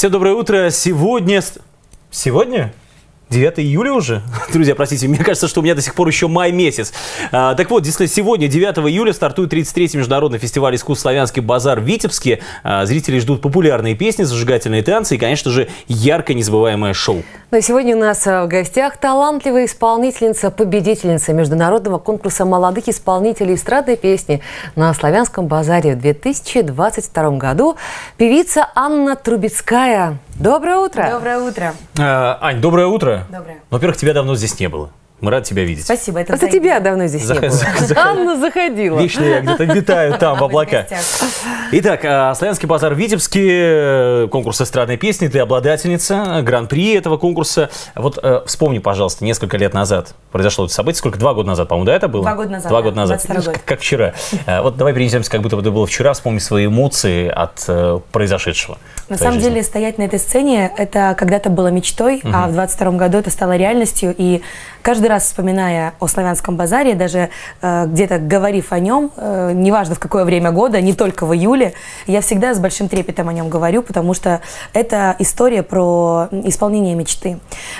Всем доброе утро. Сегодня... Сегодня? 9 июля уже? Друзья, простите, мне кажется, что у меня до сих пор еще май месяц. А, так вот, действительно, сегодня, 9 июля, стартует 33-й международный фестиваль искусств «Славянский базар» в Витебске. А, зрители ждут популярные песни, зажигательные танцы и, конечно же, яркое незабываемое шоу. Ну и сегодня у нас а, в гостях талантливая исполнительница, победительница международного конкурса молодых исполнителей эстрадной песни на Славянском базаре в 2022 году, певица Анна Трубецкая. Доброе утро! Доброе утро. А, Ань, доброе утро. Доброе. Во-первых, тебя давно здесь не было. Мы рады тебя видеть. Спасибо, это Это взаимно. тебя давно здесь не Заход- было. заход- Анна заходила. Вечно я где-то витаю там в облаках. гостях. Итак, а, Славянский базар в Витебске, конкурс эстрадной песни, ты обладательница гран-при этого конкурса. Вот э, вспомни, пожалуйста, несколько лет назад произошло это событие, сколько? Два года назад, по-моему, да, это было? Два года назад, Два да, года назад. 22 Видишь, год. Как, как вчера. Э, Вот давай перенесемся, как будто бы это было вчера, вспомни свои эмоции от э, произошедшего. На самом жизни. деле стоять на этой сцене, это когда-то было мечтой, а в 22 году это стало реальностью. И каждый раз вспоминая о славянском базаре, даже э, где-то говорив о нем, э, неважно в какое время года, не только в июле, я всегда с большим трепетом о нем говорю, потому что это история про исполнение мечты.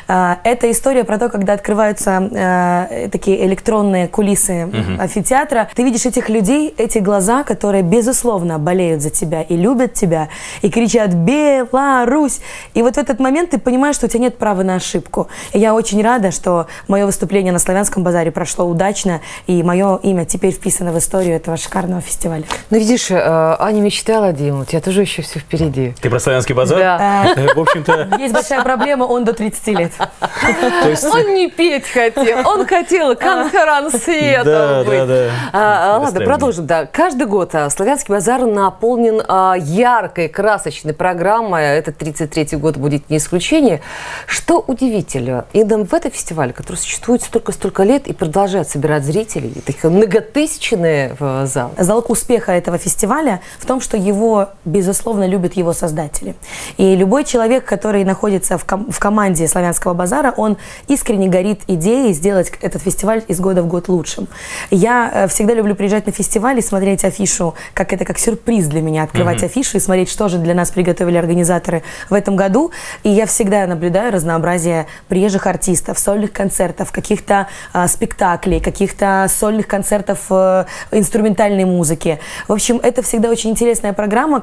Э, это история про то, когда открываются э, такие электронные кулисы амфитеатра. Ты видишь этих людей, эти глаза, которые, безусловно, болеют за тебя и любят тебя, и кричат «Беларусь!». И вот в этот момент ты понимаешь, что у тебя нет права на ошибку. И я очень рада, что мое выступление на Славянском базаре прошло удачно, и мое имя теперь вписано в историю этого шикарного фестиваля. Ну, видишь, э, Аня мечтала, Дима, у тебя тоже еще все впереди. Ты про Славянский базар? Да. Э, В общем-то, Есть большая проблема, он до 30 лет. то есть... Он не петь хотел, он хотел конферансье Да, да, да. А, а, ладно, продолжим. Да. Каждый год а, Славянский базар наполнен а, яркой, красочной программой. Этот 33-й год будет не исключение. Что удивительно, именно в этом фестивале, который существует столько-столько лет и продолжает собирать зрителей, такие многотысячные э, залы. Залог успеха этого фестиваля в том, что его, безусловно, любят его создатели. И любой человек, который находится в, ком- в команде Славянского базара, он искренне горит идеей сделать этот фестиваль из года в год лучшим. Я э, всегда люблю приезжать на фестиваль и смотреть афишу, как это как сюрприз для меня, открывать афишу и смотреть, что же для нас приготовили организаторы в этом году. И я всегда наблюдаю разнообразие приезжих артистов, сольных концертов, каких-то а, спектаклей, каких-то сольных концертов э, инструментальной музыки. В общем, это всегда очень интересная программа,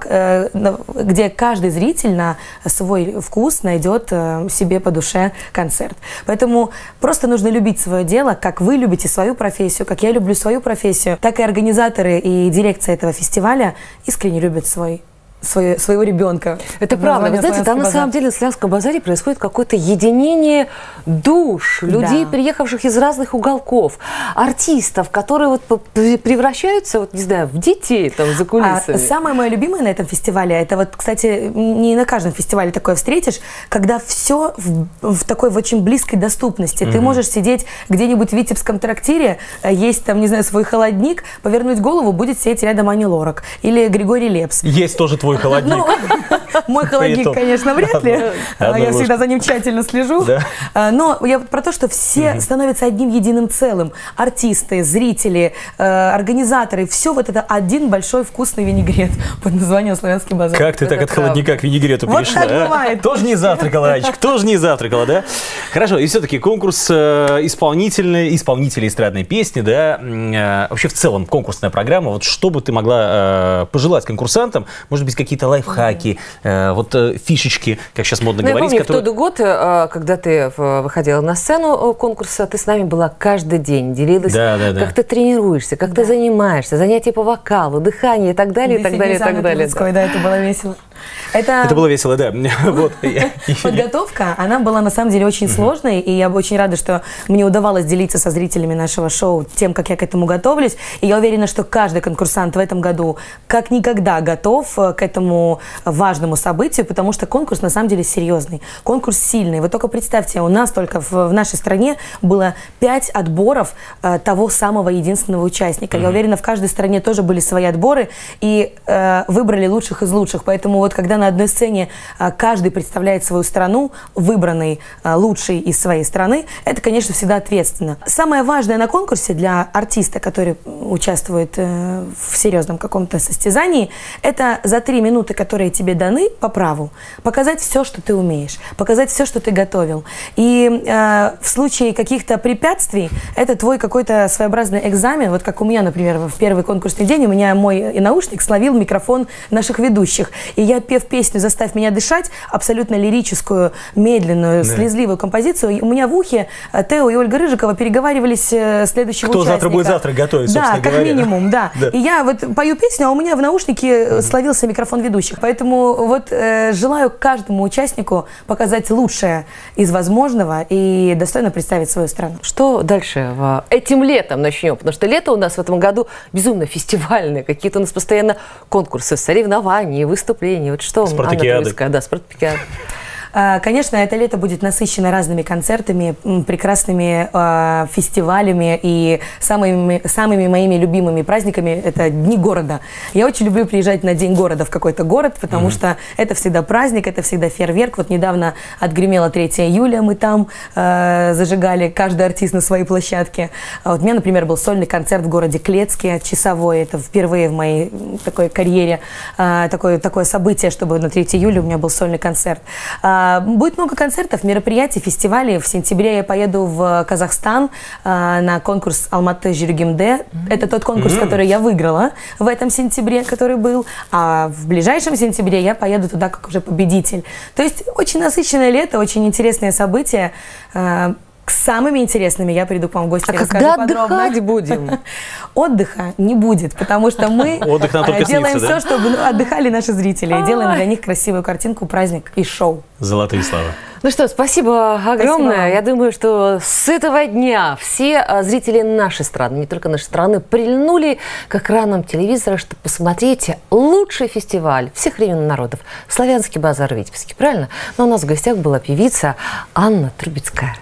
на- где каждый зритель на свой вкус найдет э, себе по душе концерт. Поэтому просто нужно любить свое дело, как вы любите свою профессию, как я люблю свою профессию, так и организаторы и дирекция этого фестиваля искренне любят свой, свой- своего ребенка. Это правда. Вы знаете, там на самом деле на Славянском базаре происходит какое-то единение душ, людей, Да. приехавших из разных уголков, артистов, которые вот превращаются, вот не знаю, в детей там за кулисами. А, самое мое любимое на этом фестивале, это вот, кстати, не на каждом фестивале такое встретишь, когда все в, в такой в очень близкой доступности. Ты можешь сидеть где-нибудь в Витебском трактире, э, есть там, не знаю, свой холодник, повернуть голову, будет сидеть рядом Ани Лорак или Григорий Лепс. Есть тоже твой холодник. Ну, мой холодник, конечно, вряд ли. А, Я всегда за ним тщательно слежу. А, Но я про то, что все становятся одним единым целым. Артисты, зрители, э, организаторы. Все вот это один большой вкусный винегрет под названием «Славянский базар». Как ты так от холодника к винегрету Вот перешла? так а? бывает. Тоже не завтракала, Анечка, тоже не завтракала, да? Хорошо, и все-таки конкурс э, исполнительной, исполнителей эстрадной песни, да, э, вообще в целом конкурсная программа, вот что бы ты могла пожелать конкурсантам, может быть, какие-то лайфхаки, э, вот э, фишечки, как сейчас модно Ну, я говорить, помню, в которые... тот год, э, когда ты выходила на сцену конкурса, ты с нами была каждый день, делилась, Да, да, да. как ты тренируешься, как ты занимаешься, занятия по вокалу, дыхание и так далее, и так далее, и так далее. Трубецкой, Да, это было весело. Это, Это было весело, да. Вот. Подготовка, она была на самом деле очень сложной, и я очень рада, что мне удавалось делиться со зрителями нашего шоу тем, как я к этому готовлюсь. И я уверена, что каждый конкурсант в этом году как никогда готов э, к этому важному событию, потому что конкурс на самом деле серьезный. Конкурс сильный. Вы только представьте, у нас только в, в нашей стране было пять отборов э, того самого единственного участника. Я уверена, в каждой стране тоже были свои отборы, и э, выбрали лучших из лучших. Поэтому вот когда на одной сцене а, каждый представляет свою страну, выбранный а, лучший из своей страны, это, конечно, всегда ответственно. Самое важное на конкурсе для артиста, который участвует э, в серьезном каком-то состязании, это за три минуты, которые тебе даны по праву, показать все, что ты умеешь, показать все, что ты готовил. И э, в случае каких-то препятствий, это твой какой-то своеобразный экзамен, вот как у меня, например, в первый конкурсный день у меня мой наушник словил микрофон наших ведущих. И я, пев песню «Заставь меня дышать», абсолютно лирическую, медленную, да. слезливую композицию, у меня в ухе э, Тео и Ольга Рыжикова переговаривались э, следующего Кто участника. завтра будет завтра готовить, Да, как говоря. минимум, да. да. И я вот пою песню, а у меня в наушнике mm словился микрофон ведущих. Поэтому вот э, желаю каждому участнику показать лучшее из возможного и достойно представить свою страну. Что дальше этим летом начнем? Потому что лето у нас в этом году безумно фестивальное. Какие-то у нас постоянно конкурсы, соревнования, выступления. Вот что, Спартакиады. Анна Трубецкая, да, спартакиады. А, конечно, это лето будет насыщено разными концертами, прекрасными э, фестивалями и самыми, самыми моими любимыми праздниками – это Дни города. Я очень люблю приезжать на День города в какой-то город, потому mm-hmm. что это всегда праздник, это всегда фейерверк. Вот недавно отгремело 3 июля, мы там э, зажигали, каждый артист на своей площадке. А вот у меня, например, был сольный концерт в городе Клецке, часовой. Это впервые в моей такой карьере э, такое, такое событие, чтобы на 3 июля у меня был сольный концерт. А, будет много концертов, мероприятий, фестивалей. В сентябре я поеду в Казахстан а, на конкурс Алматы Жюргимде. Mm-hmm. Это тот конкурс, mm-hmm. который я выиграла в этом сентябре, который был. А в ближайшем сентябре я поеду туда как уже победитель. То есть очень насыщенное лето, очень интересные события. К самыми интересными я приду к вам в гости. А когда отдыхать будем? Отдыха не будет, потому что мы делаем все, чтобы ну, отдыхали наши зрители. Делаем для них красивую картинку, праздник и шоу. Золотые слова. Ну что, спасибо огромное. Спасибо. Я думаю, что с этого дня все а, зрители нашей страны, не только нашей страны, прильнули к экранам телевизора, чтобы посмотреть лучший фестиваль всех времен народов. Славянский базар Витебский, правильно? Но у нас в гостях была певица Анна Трубецкая.